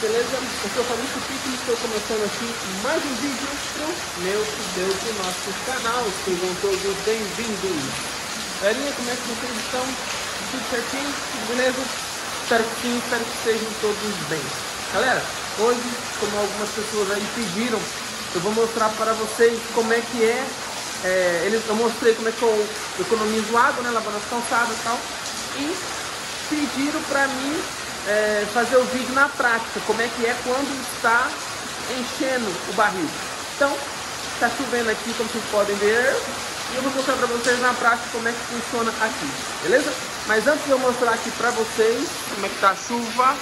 beleza? Eu sou Fabrício Pico estou começando aqui mais um vídeo pro meu Deus do nosso canal. Sejam todos bem-vindos. Galerinha, como é que vocês estão? Tudo certinho? Tudo beleza? Espero que sim, espero que sejam todos bem. Galera, hoje, como algumas pessoas aí pediram, eu vou mostrar para vocês como é que é, é eles, eu mostrei como é que eu economizo água, né, lavando as calçadas e tal, e pediram para mim é, fazer o vídeo na prática, como é que é quando está enchendo o barril. Então, está chovendo aqui, como vocês podem ver, e eu vou mostrar para vocês na prática como é que funciona aqui, beleza? Mas antes de eu mostrar aqui para vocês como é que está a chuva,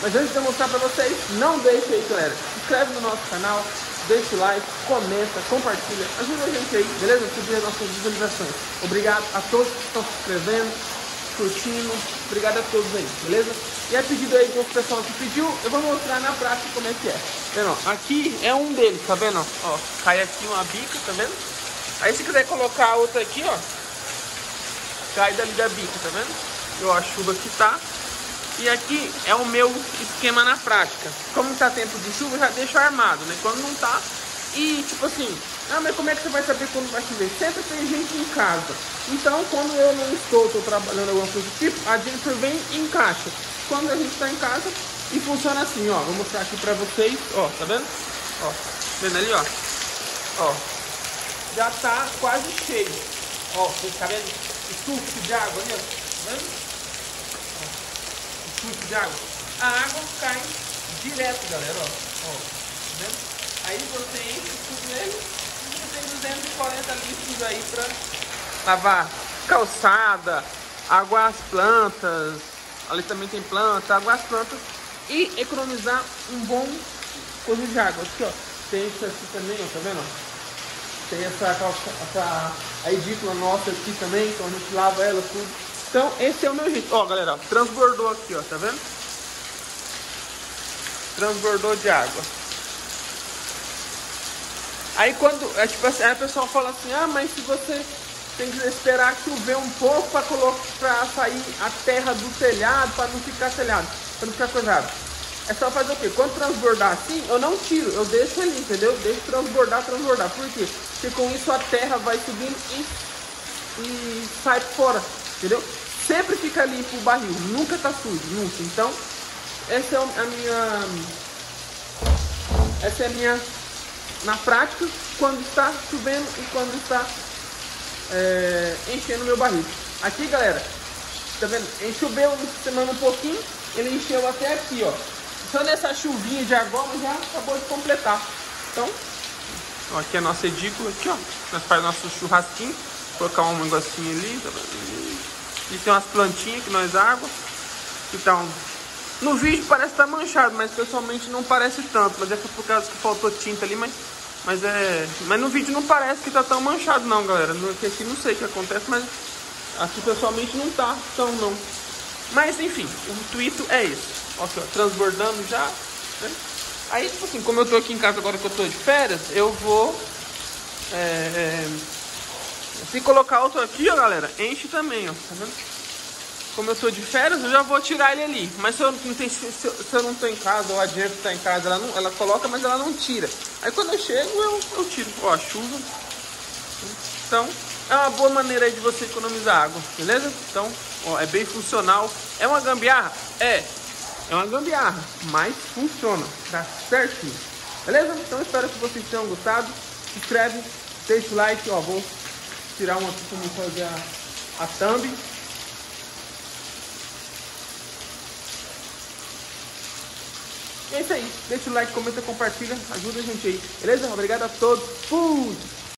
mas antes de eu mostrar para vocês, não deixe aí, galera, inscreve no nosso canal, deixa o like, comenta, compartilha, ajuda a gente aí, beleza? Subir as nossas visualizações. Obrigado a todos que estão se inscrevendo, curtindo. Obrigado a todos aí, beleza? E a pedido aí do pessoal que pediu, eu vou mostrar na prática como é que é. Vendo? Aqui é um deles, tá vendo? Ó, cai aqui uma bica, tá vendo? Aí se quiser colocar outra aqui, ó, cai dali da bica, tá vendo? Eu a chuva que tá. E aqui é o meu esquema na prática. Como tá tempo de chuva, já deixo armado, né? Quando não tá, e tipo assim, ah, mas como é que você vai saber quando vai chover? Sempre tem gente em casa. Então, quando eu não estou, estou trabalhando alguma coisa do tipo, a Jennifer vem e encaixa. Quando a gente está em casa, e funciona assim, ó. Vou mostrar aqui pra vocês, ó, tá vendo? Ó, vendo ali, ó. Ó, já tá quase cheio. Ó, vocês tá vendo? Estufo de água ali, ó. Tá vendo? Ó, estufo de água. A água cai direto, galera, ó. Ó, tá vendo? Aí você enche tudo nele e tem 240 litros aí para lavar calçada, aguar as plantas, ali também tem planta, aguar as plantas e economizar um bom coisa de água. Aqui ó, tem isso aqui também, ó, tá vendo? Tem essa, calça, essa a edícula nossa aqui também, então a gente lava ela tudo. Então esse é o meu jeito. Ó galera, transbordou aqui, ó, tá vendo? Transbordou de água. Aí quando, é tipo assim, aí fala assim, ah, mas se você tem que esperar chover um pouco para colocar sair a terra do telhado, para não ficar telhado, para não ficar coisado. É só fazer o quê? Quando transbordar assim, eu não tiro, eu deixo ali, entendeu? Deixo transbordar, transbordar. Por quê? Porque com isso a terra vai subindo e, e sai fora, entendeu? Sempre fica limpo o barril, nunca tá sujo, nunca. Então, essa é a minha... Essa é a minha na prática quando está chovendo e quando está é, enchendo meu barril. Aqui, galera, tá vendo? Choveu semana um pouquinho, ele encheu até aqui, ó. Só nessa chuvinha de agora já acabou de completar. Então, aqui é a nossa edícula, aqui, ó. Nós fazemos nosso churrasquinho, colocar um negocinho ali, tá E tem umas plantinhas que nós água. Então, no vídeo parece estar tá manchado, mas pessoalmente não parece tanto. Mas é por causa que faltou tinta ali, mas mas é. Mas no vídeo não parece que tá tão manchado não, galera. No, aqui não sei o que acontece, mas aqui pessoalmente não tá tão não. Mas enfim, o intuito é. Ó, aqui, ó, transbordando já. Né? Aí, tipo assim, como eu tô aqui em casa agora que eu tô de férias, eu vou. É, é, se colocar outro aqui, ó, galera, enche também, ó. Tá vendo? Como eu tô de férias, eu já vou tirar ele ali. Mas se eu não, tem, se, se eu não tô em casa, ou a Jennifer tá em casa, ela, não, ela coloca, mas ela não tira. Aí quando eu chego, eu, eu tiro. Ó, a chuva. Então, é uma boa maneira de você economizar água, beleza? Então, ó, é bem funcional. É uma gambiarra? É. É uma gambiarra, mas funciona. Tá certinho. Beleza? Então, espero que vocês tenham gostado. Se inscreve, deixa o like. Ó, vou tirar uma aqui para fazer a, a thumb. É isso aí. Deixa o like, comenta, compartilha. Ajuda a gente aí. Beleza? Obrigado a todos. Fui!